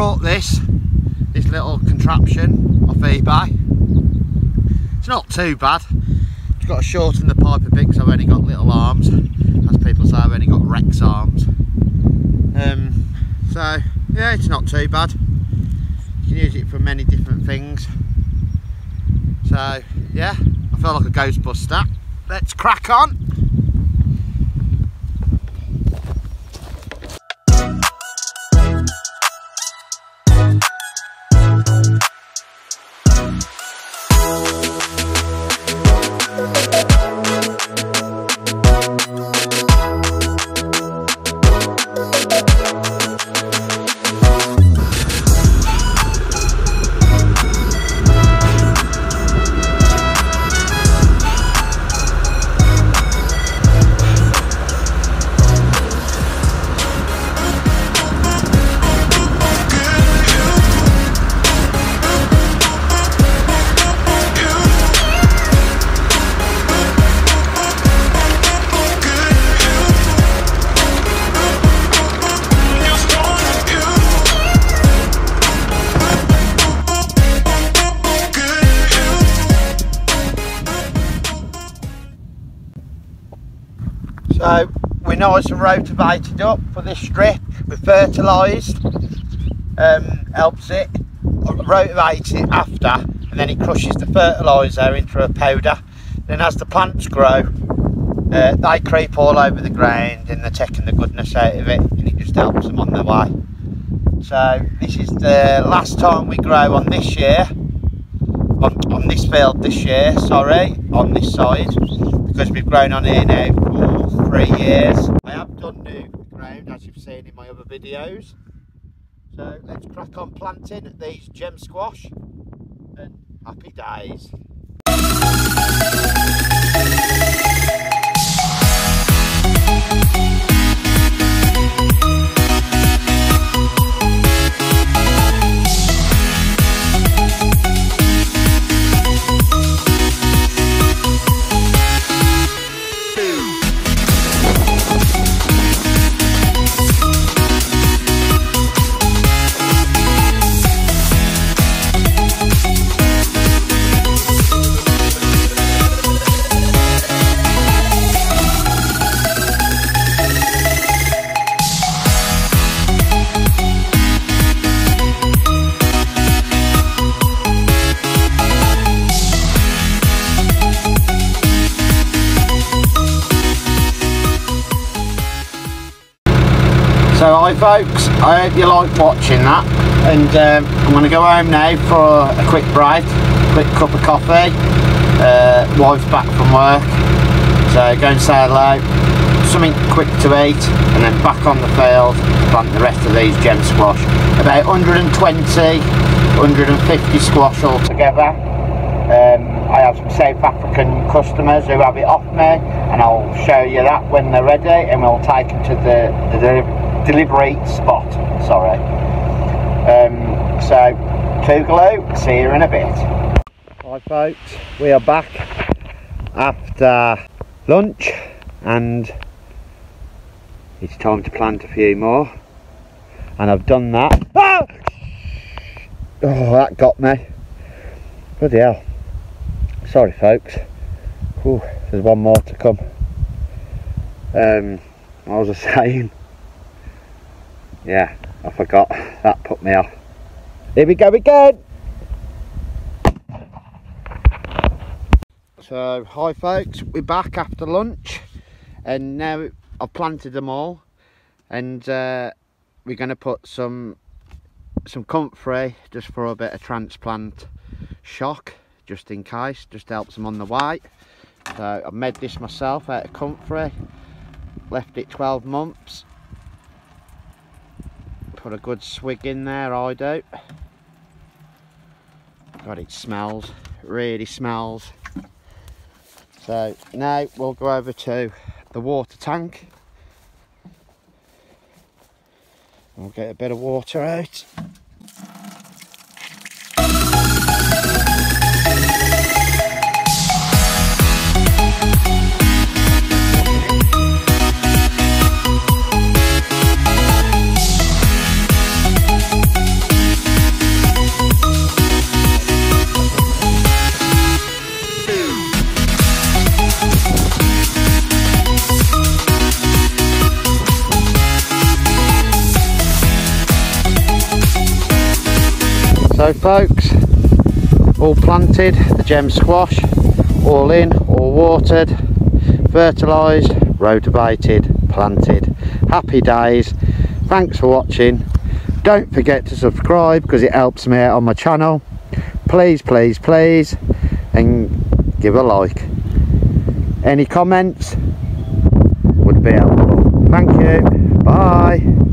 brought this, this little contraption off eBay. It's not too bad. It's got to shorten the pipe a bit because I've only got little arms. As people say, I've only got Rex arms. Um, so, yeah, it's not too bad. You can use it for many different things. So, yeah, I feel like a Ghostbuster. Let's crack on. We're nice and rotavated up for this strip. We're fertilised, um, helps it, rotavates it after, and then it crushes the fertiliser into a powder. Then as the plants grow, uh, they creep all over the ground and they're taking the goodness out of it and it just helps them on their way. So this is the last time we grow on this year, on, on this field this year, sorry, on this side, because we've grown on here now for three years. I have done new ground as you've seen in my other videos. So let's crack on planting these gem squash and happy days. Hi folks, I hope you like watching that. And um, I'm going to go home now for a quick break, quick cup of coffee, uh, wife's back from work. So go and say hello, something quick to eat and then back on the field plant the rest of these gem squash. About 120, 150 squash altogether. Um, I have some South African customers who have it off me and I'll show you that when they're ready and we'll take them to the, the delivery spot. Sorry. Um, so Toogaloo see you in a bit. Hi folks. We are back after lunch and it's time to plant a few more. And I've done that. Ah! oh that got me. Bloody hell. Sorry folks. Whew, there's one more to come. Um, what was I saying yeah I forgot. That put me off. Here we go again. So hi folks. We're back after lunch and now I've planted them all and uh, we're going to put some some comfrey just for a bit of transplant shock just in case just helps them on the way so I made this myself out of comfrey left it 12 months put a good swig in there I do. God it smells really smells. So now we'll go over to the water tank. We'll get a bit of water out So folks, all planted, the gem squash, all in, all watered, fertilised, rotavated, planted. Happy days. Thanks for watching. Don't forget to subscribe because it helps me out on my channel. Please, please, please. And give a like. Any comments would be helpful. Thank you. Bye.